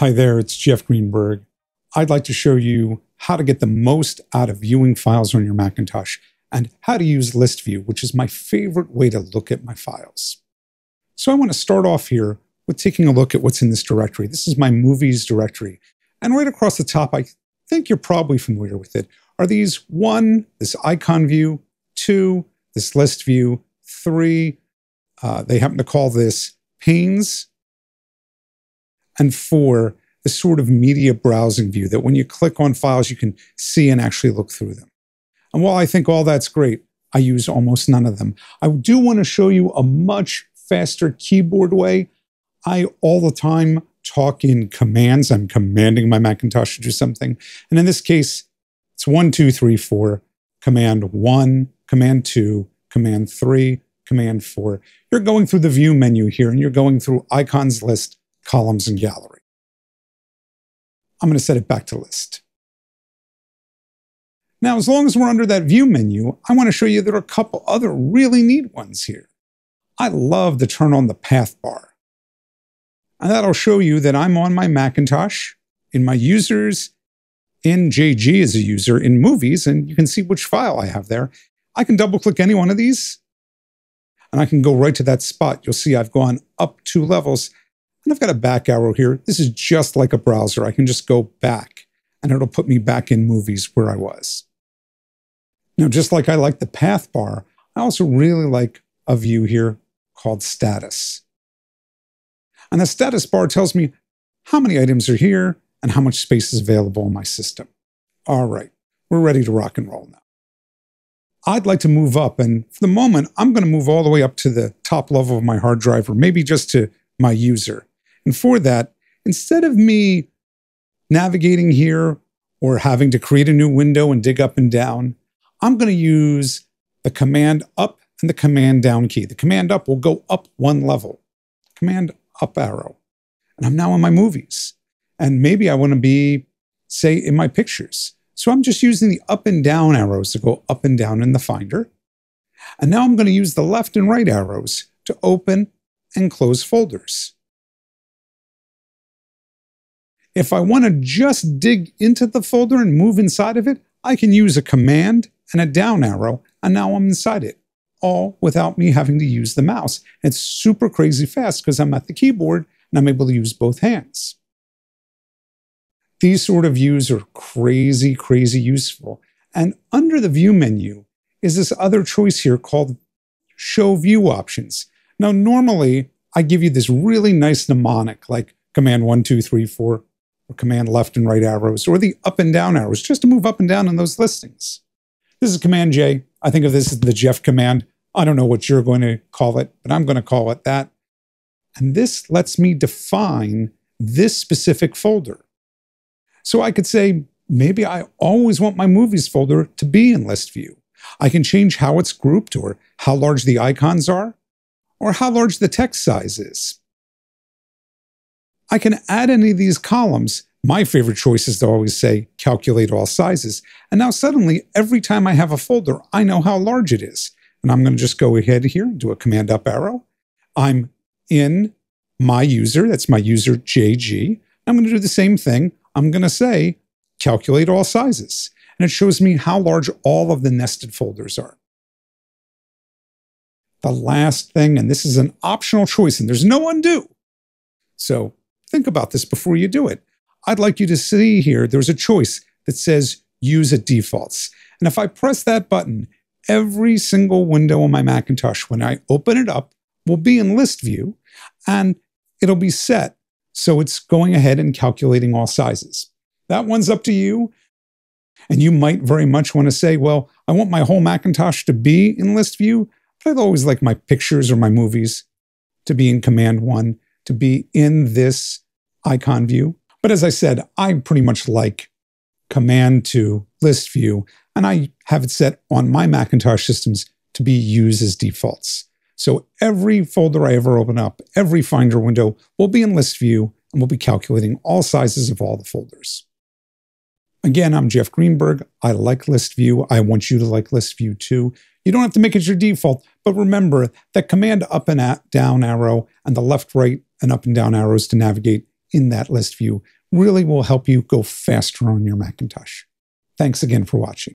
Hi there, it's Jeff Greenberg. I'd like to show you how to get the most out of viewing files on your Macintosh and how to use list view, which is my favorite way to look at my files. So I want to start off here with taking a look at what's in this directory. This is my movies directory. And right across the top, I think you're probably familiar with it, are these one, this icon view, two, this list view, three, uh, they happen to call this panes and four, the sort of media browsing view that when you click on files, you can see and actually look through them. And while I think all that's great, I use almost none of them. I do want to show you a much faster keyboard way. I all the time talk in commands. I'm commanding my Macintosh to do something. And in this case, it's one, two, three, four, command one, command two, command three, command four. You're going through the view menu here and you're going through icons list columns, and gallery. I'm going to set it back to list. Now, as long as we're under that view menu, I want to show you there are a couple other really neat ones here. I love to turn on the path bar. And that'll show you that I'm on my Macintosh, in my users, in JG as a user, in movies, and you can see which file I have there. I can double click any one of these, and I can go right to that spot. You'll see I've gone up two levels and I've got a back arrow here. This is just like a browser. I can just go back and it'll put me back in movies where I was. Now, just like I like the path bar, I also really like a view here called status. And the status bar tells me how many items are here and how much space is available in my system. All right, we're ready to rock and roll now. I'd like to move up, and for the moment, I'm going to move all the way up to the top level of my hard drive, or maybe just to my user. And for that, instead of me navigating here or having to create a new window and dig up and down, I'm going to use the command up and the command down key. The command up will go up one level, command up arrow. And I'm now in my movies. And maybe I want to be, say, in my pictures. So I'm just using the up and down arrows to go up and down in the Finder. And now I'm going to use the left and right arrows to open and close folders. If I want to just dig into the folder and move inside of it, I can use a command and a down arrow, and now I'm inside it, all without me having to use the mouse. It's super crazy fast because I'm at the keyboard and I'm able to use both hands. These sort of views are crazy, crazy useful. And under the view menu is this other choice here called show view options. Now, normally I give you this really nice mnemonic like command one, two, three, four, command left and right arrows, or the up and down arrows, just to move up and down in those listings. This is Command J. I think of this as the Jeff command. I don't know what you're going to call it, but I'm going to call it that. And this lets me define this specific folder. So I could say, maybe I always want my movies folder to be in list view. I can change how it's grouped or how large the icons are or how large the text size is. I can add any of these columns. My favorite choice is to always say calculate all sizes. And now suddenly, every time I have a folder, I know how large it is. And I'm going to just go ahead here and do a command up arrow. I'm in my user, that's my user JG. I'm going to do the same thing. I'm going to say calculate all sizes. And it shows me how large all of the nested folders are. The last thing, and this is an optional choice, and there's no undo. So Think about this before you do it. I'd like you to see here, there's a choice that says use at defaults. And if I press that button, every single window on my Macintosh, when I open it up, will be in list view and it'll be set. So it's going ahead and calculating all sizes. That one's up to you. And you might very much want to say, well, I want my whole Macintosh to be in list view, but I'd always like my pictures or my movies to be in command one to be in this icon view. But as I said, I pretty much like command two list view, and I have it set on my Macintosh systems to be used as defaults. So every folder I ever open up, every Finder window will be in list view and we'll be calculating all sizes of all the folders. Again, I'm Jeff Greenberg. I like list view. I want you to like list view too. You don't have to make it your default, but remember that command up and at, down arrow and the left, right, and up and down arrows to navigate in that list view really will help you go faster on your Macintosh. Thanks again for watching.